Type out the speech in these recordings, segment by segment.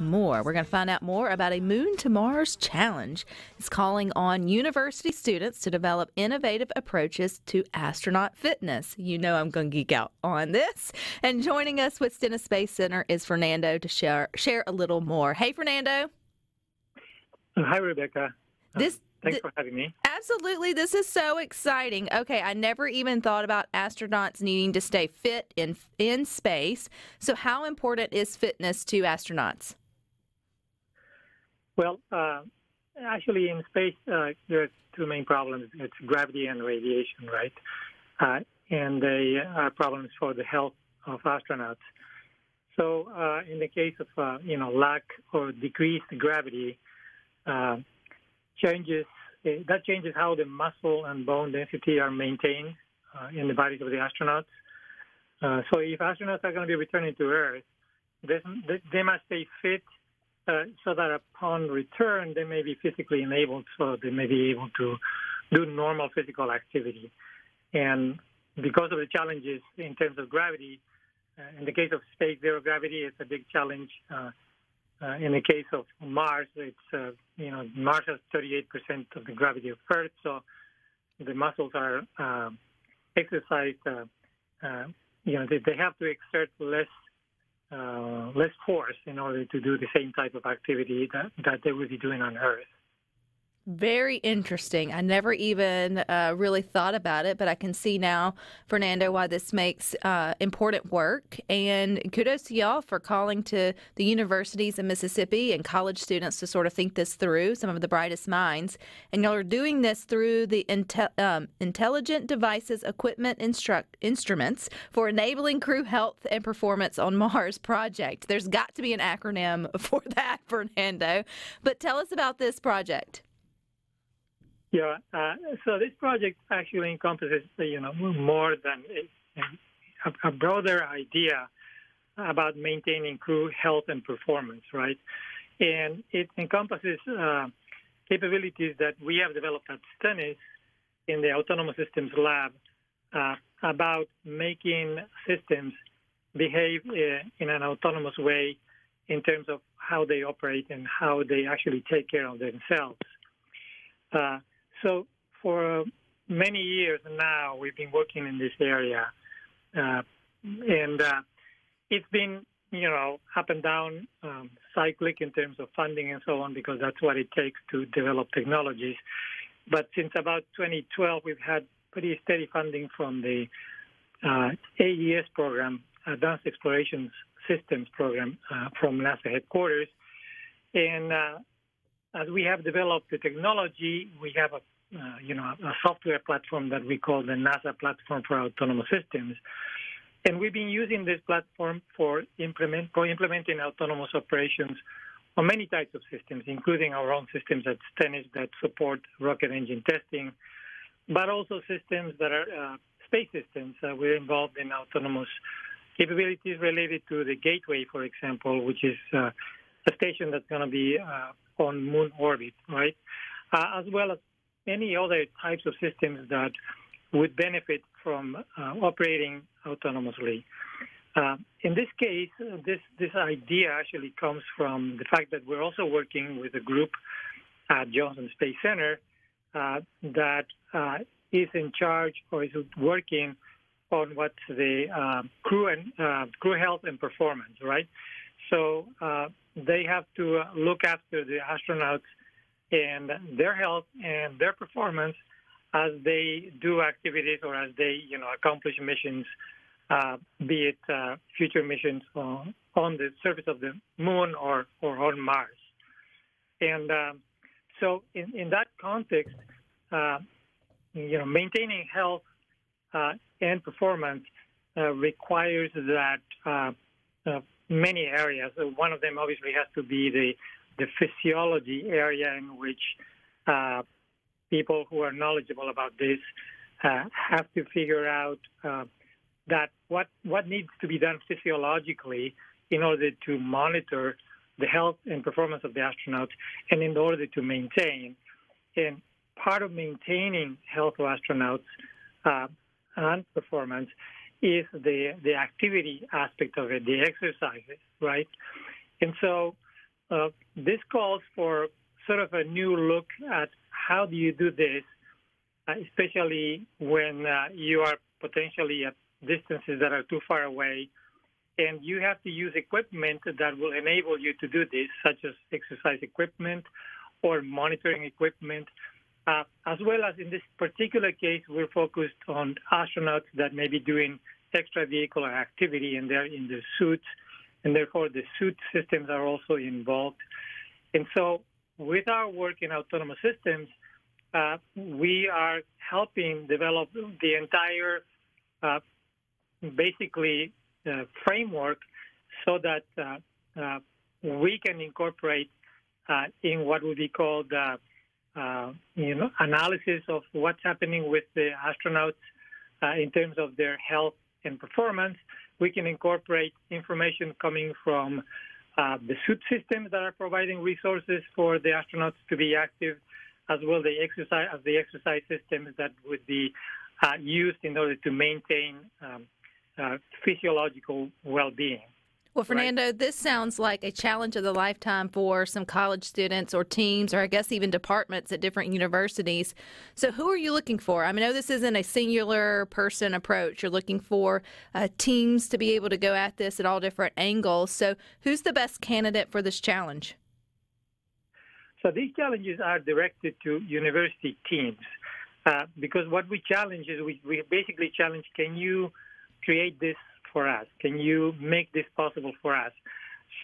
more. We're going to find out more about a Moon to Mars challenge. It's calling on university students to develop innovative approaches to astronaut fitness. You know I'm going to geek out on this. And joining us with Stennis Space Center is Fernando to share share a little more. Hey, Fernando. Hi, Rebecca. Uh, this Thanks for having me. Absolutely. This is so exciting. Okay, I never even thought about astronauts needing to stay fit in in space. So how important is fitness to astronauts? Well, uh, actually in space uh, there are two main problems. It's gravity and radiation, right? Uh, and they are problems for the health of astronauts. So uh, in the case of uh, you know lack or decreased gravity, uh, changes that changes how the muscle and bone density are maintained in the bodies of the astronauts. So if astronauts are going to be returning to Earth, they, they must stay fit so that upon return they may be physically enabled, so they may be able to do normal physical activity. And because of the challenges in terms of gravity, uh, in the case of space zero gravity, it's a big challenge. Uh, uh, in the case of Mars, it's uh, you know Mars has 38% of the gravity of Earth, so the muscles are uh, exercised. You know they, they, have to exert less uh, less force in order to do the same type of activity that, that they would be doing on Earth. Very interesting. I never even uh, really thought about it, but I can see now, Fernando, why this makes uh, important work. And kudos to y'all for calling to the universities in Mississippi and college students to sort of think this through, some of the brightest minds. And y'all are doing this through the Intel- um, Intelligent Devices Equipment Instruct- Instruments for Enabling Crew Health and Performance on Mars project. There's got to be an acronym for that, Fernando. But tell us about this project. Yeah, uh, so this project actually encompasses, you know, more than a, a, broader idea about maintaining crew health and performance, right? And it encompasses uh, capabilities that we have developed at Stennis in the Autonomous Systems Lab uh, about making systems behave uh, in an autonomous way in terms of how they operate and how they actually take care of themselves. Uh, so for many years now, we've been working in this area, uh, and uh, it's been you know up and down, um, cyclic in terms of funding and so on, because that's what it takes to develop technologies. But since about 2012, we've had pretty steady funding from the uh, AES program, Advanced Exploration Systems program, uh, from NASA headquarters, and uh, as we have developed the technology, we have a uh, you know a software platform that we call the NASA Platform for Autonomous Systems, and we've been using this platform for implement for implementing autonomous operations on many types of systems, including our own systems at Stennis that support rocket engine testing, but also systems that are uh, space systems. Uh, we're involved in autonomous capabilities related to the Gateway, for example, which is uh, a station that's going to be uh, on moon orbit, right? Uh, as well as any other types of systems that would benefit from uh, operating autonomously. Uh, in this case, uh, this this idea actually comes from the fact that we're also working with a group at Johnson Space Center uh, that uh, is in charge or is working on what's the crew and crew health and performance, right? So they have to look after the astronauts and their health and their performance as they do activities or as they, you know, accomplish missions, uh, be it uh, future missions on, on, the surface of the moon or, or on Mars. And um, so, in, in that context, uh, you know, maintaining health uh, and performance uh, requires that uh, many areas. One of them obviously has to be the the physiology area in which uh, people who are knowledgeable about this uh, have to figure out uh, that what what needs to be done physiologically in order to monitor the health and performance of the astronauts, and in order to maintain. And part of maintaining health of astronauts uh, and performance is the the activity aspect of it, the exercises, right? And so uh, this calls for sort of a new look at how do you do this, uh, especially when uh, you are potentially at distances that are too far away, and you have to use equipment that will enable you to do this, such as exercise equipment or monitoring equipment. Uh, as well as in this particular case, we're focused on astronauts that may be doing extravehicular activity and they're in the suits, and therefore the suit systems are also involved. And so, with our work in autonomous systems, uh, we are helping develop the entire, uh, basically, uh, framework so that uh, uh, we can incorporate uh, in what would be called, you know, analysis of what's happening with the astronauts in terms of their health and performance. We can incorporate information coming from uh, the suit systems that are providing resources for the astronauts to be active, as well the exercise as the exercise systems that would be uh, used in order to maintain um, uh, physiological well-being. Well, Fernando, right. this sounds like a challenge of the lifetime for some college students or teams, or I guess even departments at different universities. So, who are you looking for? I, mean, I know this isn't a singular person approach. You're looking for uh, teams to be able to go at this at all different angles. So, who's the best candidate for this challenge? So, these challenges are directed to university teams uh, because what we challenge is we, we basically challenge can you create this for us? Can you make this possible for us?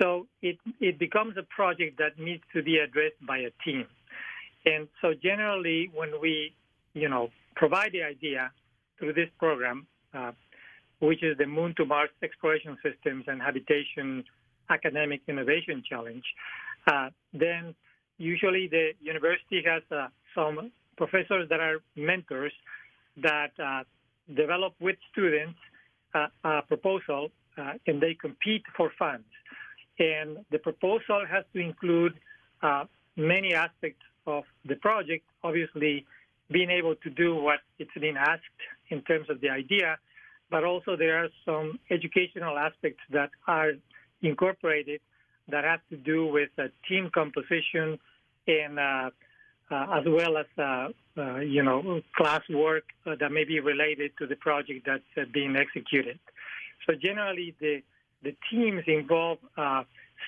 So it, it becomes a project that needs to be addressed by a team. And so generally, when we, you know, provide the idea through this program, uh, which is the Moon to Mars Exploration Systems and Habitation Academic Innovation Challenge, uh, then usually the university has uh, some professors that are mentors that uh, develop with students a, proposal uh, and they compete for funds. And the proposal has to include uh, many aspects of the project, obviously being able to do what it's been asked in terms of the idea, but also there are some educational aspects that are incorporated that have to do with uh, team composition and uh, as well as uh, uh, you know class work that may be related to the project that's being executed. So generally, the the teams involve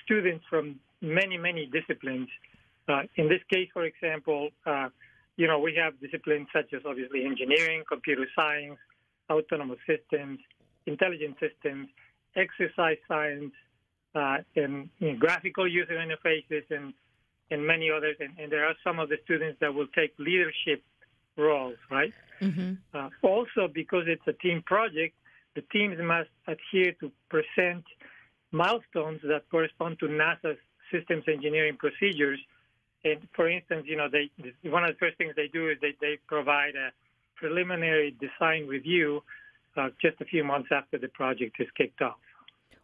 students from many many disciplines. in this case, for example, you know we have disciplines such as obviously engineering, computer science, autonomous systems, intelligent systems, exercise science, uh, and you know, graphical user interfaces and and many others. And, and, there are some of the students that will take leadership roles, right? Mm-hmm. Uh, also, because it's a team project, the teams must adhere to present milestones that correspond to NASA's systems engineering procedures. And for instance, you know, they one of the first things they do is they, they provide a preliminary design review uh, just a few months after the project is kicked off.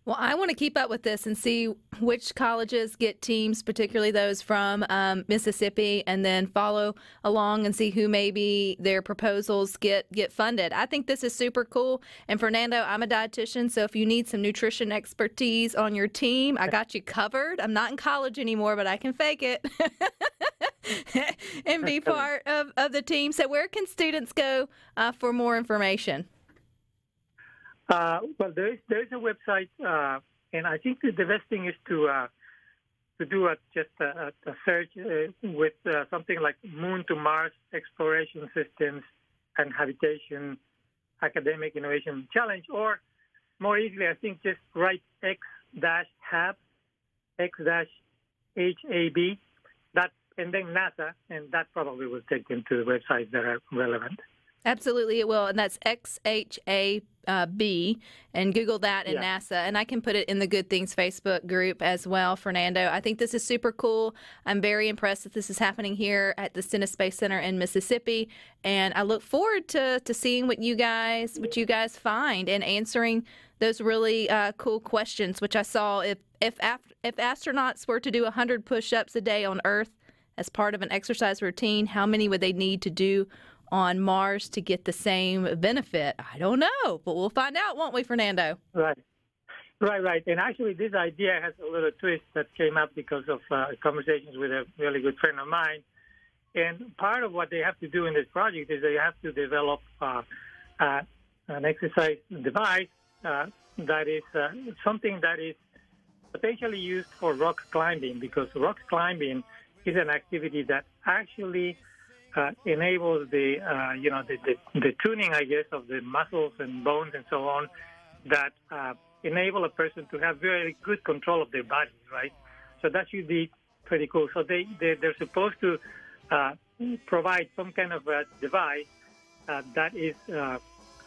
Well, I want to keep up with this and see which colleges get teams, particularly those from um, Mississippi, and then follow along and see who maybe their proposals get get funded. I think this is super cool. And Fernando, I'm a dietitian, so if you need some nutrition expertise on your team, I got you covered. I'm not in college anymore, but I can fake it and be part of, of the team. So, where can students go uh, for more information? Uh, well, there is there is a website, uh, and I think the best thing is to uh, to do a, just a, a search uh, with uh, something like Moon to Mars Exploration Systems and Habitation Academic Innovation Challenge, or more easily, I think just write X dash HAB, X dash HAB, that, and then NASA, and that probably will take them to the websites that are relevant. Absolutely, it will, and that's X H A uh, B, and Google that and yeah. NASA, and I can put it in the Good Things Facebook group as well. Fernando, I think this is super cool. I'm very impressed that this is happening here at the Stennis Space Center in Mississippi, and I look forward to to seeing what you guys what you guys find and answering those really uh, cool questions. Which I saw if if if astronauts were to do 100 push-ups a day on Earth as part of an exercise routine, how many would they need to do? On Mars to get the same benefit? I don't know, but we'll find out, won't we, Fernando? Right. Right, right. And actually, this idea has a little twist that came up because of uh, conversations with a really good friend of mine. And part of what they have to do in this project is they have to develop uh, uh, an exercise device uh, that is uh, something that is potentially used for rock climbing because rock climbing is an activity that actually uh, enables the uh, you know the, the, the, tuning, I guess, of the muscles and bones and so on that uh, enable a person to have very good control of their body, right? So that should be pretty cool. So they, they they're supposed to uh, provide some kind of a device uh, that is uh,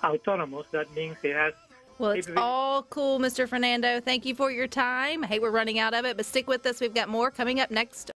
autonomous. That means it has well, it's all cool, Mr. Fernando. Thank you for your time. Hey, we're running out of it, but stick with us. We've got more coming up next.